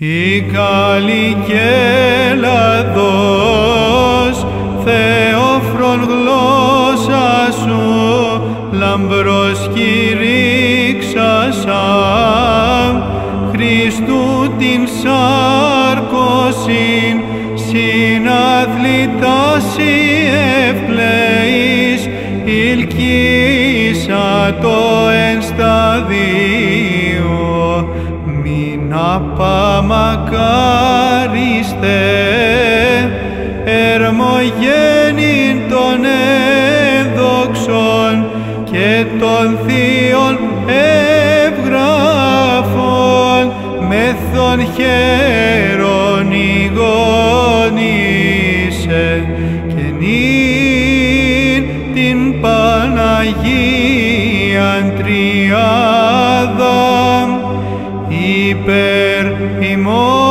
Η καλή και λαδός, Θεόφρον γλώσσα σου, λαμπρός κηρύξασαν, Χριστού την σάρκωσιν, συναθλητάση ευπλέης, ηλκίσα το ενσταδίο, μην απαμακάριστε, ερμογένην των έδοξων και των θείων ευγράφων. Μεθόν χαίρον ηγόνισε και νυν την Παναγίαν Τριάδα hyper imor